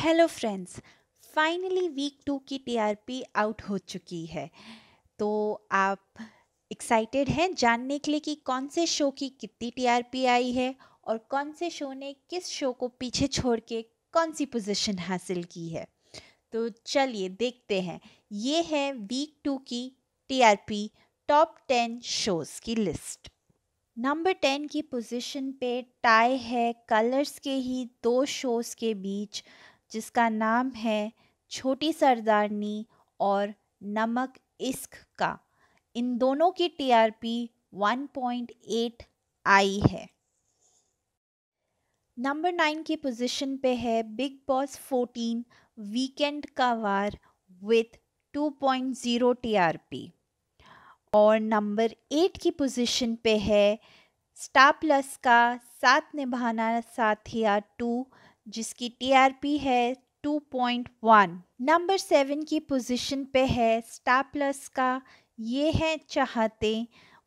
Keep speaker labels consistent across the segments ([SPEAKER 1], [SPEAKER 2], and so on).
[SPEAKER 1] Hello friends, finally week two की TRP out हो चुकी है। तो आप एक्साइटेड हैं जानने के लिए कि कौन से शो की कितनी टीआरपी आई है और कौन से शो ने किस शो को पीछे छोड़ के कौन सी पोजीशन हासिल की है। तो चलिए देखते हैं। ये है वीक टू की टीआरपी टॉप टेन शोज़ की लिस्ट। नंबर टेन की पोजीशन पे टाई है कलर्स के ही दो शोज़ के बीच जिसका नाम है छोटी सरदारनी और नमक इश्क का। इन दोनों की टीआरपी 1.8 आई है। नंबर नाइन की पोजीशन पे है बिग बॉस 14 वीकेंड का वार विथ 2.0 टीआरपी। और नंबर एट की पोजीशन पे है स्टार प्लस का साथ निभाना साथिया टू जिसकी टीआरपी है 2.1 नंबर सेवन की पोजीशन पे है स्टार प्लस का। ये है चाहते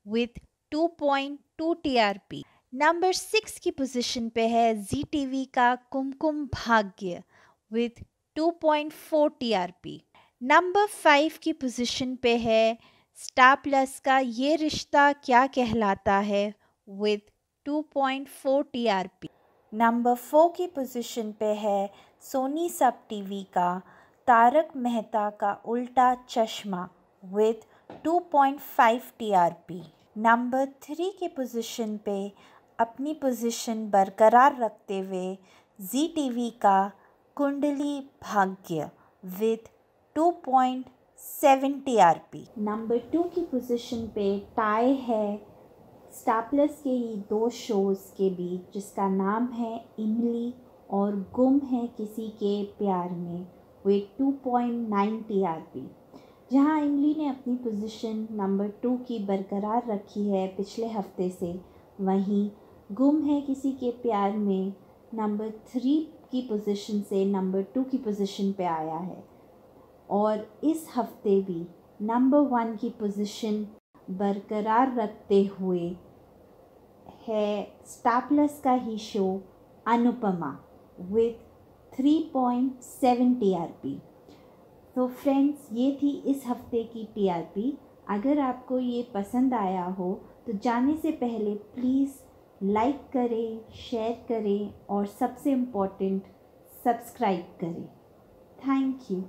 [SPEAKER 1] विथ 2.2 टीआरपी नंबर सिक्स की पोजीशन पे है जी टीवी का Kumkum Bhagya with 2.4 TRP number five की पोजीशन पे है स्टार प्लस का। ये Rishta Kya Kehlata Hai with 2.4 TRP number four की पोजीशन पे है सोनी सब टीवी का, तारक मेहता का उल्टा चश्मा with two point 2.5 TRP number three की पोजीशन पे अपनी पोजीशन बरकरार रखते हुए जी टीवी का Kundali Bhagya with two point 2.7 TRP number two की पोजीशन पे टाई है स्टार प्लस के ही दो शोज़ के बीच, जिसका नाम है इमली और गुम है किसी के प्यार में, वे 2.9 टीआरपी जहाँ इमली ने अपनी पोजीशन नंबर टू की बरकरार रखी है पिछले हफ़्ते से, वहीं गुम है किसी के प्यार में नंबर थ्री की पोजीशन से नंबर टू की पोजीशन पे आया है। और इस हफ़्ते भी नंबर वन की पोजीशन बरकरार रखते हुए है स्टार प्लस का ही show Anupamaa with three point 3.7 TRP तो फ्रेंड्स ये थी इस हफ़्ते की टीआरपी अगर आपको ये पसंद आया हो तो जाने से पहले प्लीज़ लाइक करें शेयर करें और सबसे इम्पोर्टेंट सब्सक्राइब करें. Thank you